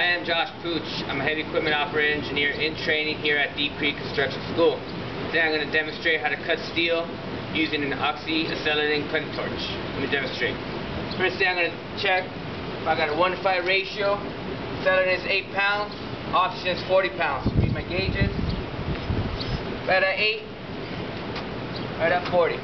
I am Josh Puch. I'm a heavy equipment operator engineer in training here at Deep Creek Construction School. Today I'm going to demonstrate how to cut steel using an oxy-acetylene cutting torch. Let me demonstrate. First thing I'm going to check if I got a 1 to 5 ratio. Acetylene is 8 pounds, oxygen is 40 pounds. Read my gauges. Right at 8, right at 40.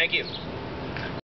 Thank you.